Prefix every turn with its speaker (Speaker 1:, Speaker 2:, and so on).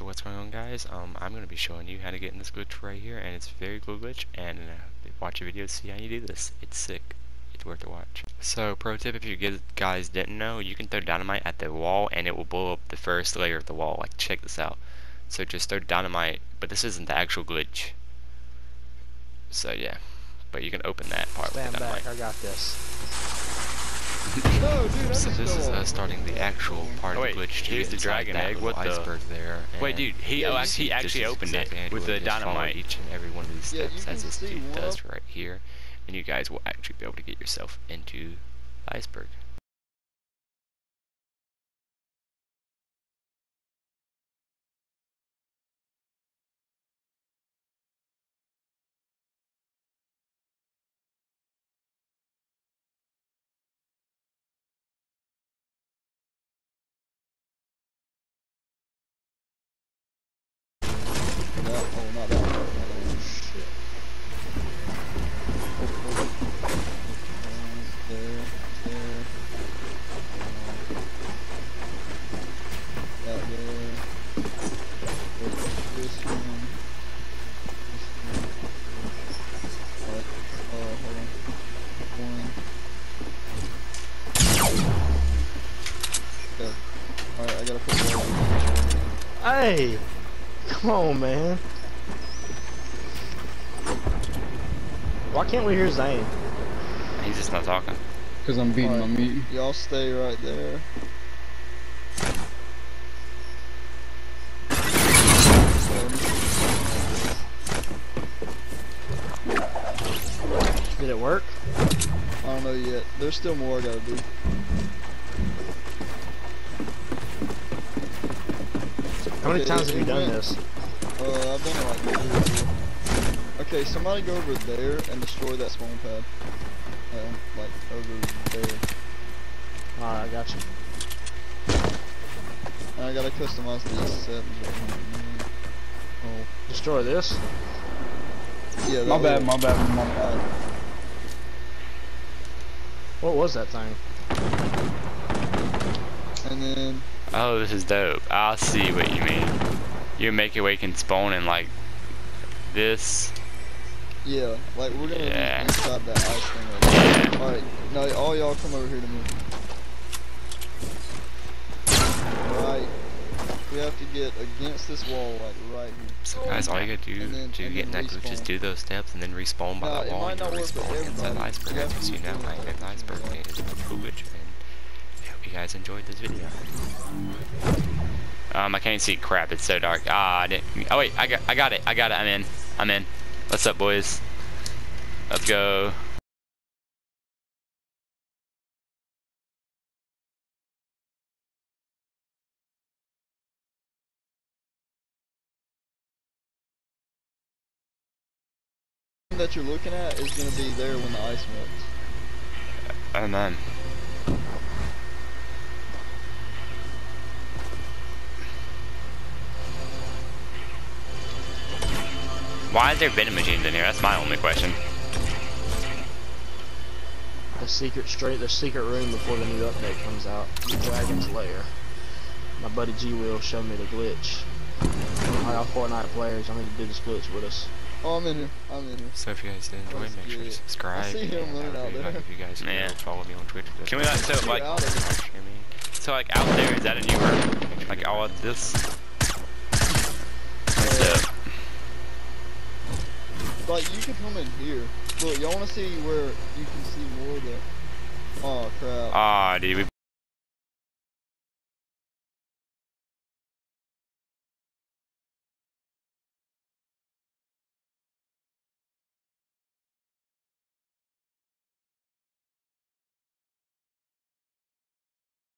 Speaker 1: So what's going on guys, um, I'm going to be showing you how to get in this glitch right here, and it's a very cool glitch, and uh, watch a video to see how you do this. It's sick. It's worth a watch. So, pro tip if you guys didn't know, you can throw dynamite at the wall, and it will blow up the first layer of the wall. Like, check this out. So just throw dynamite, but this isn't the actual glitch. So yeah, but you can open that part
Speaker 2: Stand
Speaker 1: with the dynamite.
Speaker 2: back, I got this
Speaker 1: so this is uh, starting the actual part
Speaker 3: oh, wait,
Speaker 1: of the glitch.
Speaker 3: Here's the dragon egg. What the
Speaker 1: iceberg there?
Speaker 3: Wait, dude, he
Speaker 1: yeah,
Speaker 3: oh, actually, he actually opened it with the dynamite.
Speaker 1: Each and every one of these steps yeah, as this dude does right here, and you guys will actually be able to get yourself into the iceberg.
Speaker 2: Hey! Come on, man. Why can't we hear Zane?
Speaker 1: He's just not talking.
Speaker 4: Because I'm beating right. my meat.
Speaker 5: Y'all stay right there.
Speaker 2: Did it work?
Speaker 5: I don't know yet. There's still more I gotta do.
Speaker 2: How many okay, times have you done this?
Speaker 5: Uh, I've done it like two Okay, somebody go over there and destroy that spawn pad. Uh, like, over there.
Speaker 2: Alright, I got you.
Speaker 5: And I gotta customize these settings.
Speaker 2: Oh, destroy this?
Speaker 5: Yeah,
Speaker 4: my bad, my bad, my bad.
Speaker 2: What was that thing?
Speaker 5: And then
Speaker 3: Oh, this is dope. I see what you mean. You make it where you can spawn in like this.
Speaker 5: Yeah, like we're gonna
Speaker 3: yeah.
Speaker 5: inside that ice thing right. Yeah. Alright, now all y'all come over here to me. Alright, We have to get against this wall, like right here.
Speaker 1: So guys, all you gotta do then, to get in that glitch is do those steps and then respawn by no, that wall and respawn inside the iceberg. As you know, am the iceberg is a glitch you guys enjoyed this video.
Speaker 3: Um, I can't see crap. It's so dark. Ah, I didn't. Oh wait, I got, I got it. I got it. I'm in. I'm in. What's up, boys? Let's go.
Speaker 5: that you're looking at is going to be there when the ice melts.
Speaker 3: And then. Why is there vending machines in here? That's my only question.
Speaker 2: The secret straight, the secret room before the new update comes out. The Dragon's Lair. My buddy G Will showed me the glitch. Alright, Fortnite players, I need to do this glitch with us.
Speaker 5: Oh, I'm in here. I'm in here.
Speaker 1: So if you guys did enjoy, make sure to subscribe. I
Speaker 5: see him running out there.
Speaker 1: If you guys
Speaker 3: yeah.
Speaker 1: follow me on Twitch.
Speaker 3: Can we like so like so like out there is that a new room? Like all of this?
Speaker 5: Like, you can come in here. Look, y'all want to see where you can see more of the... Oh, crap.
Speaker 3: Ah, dude, we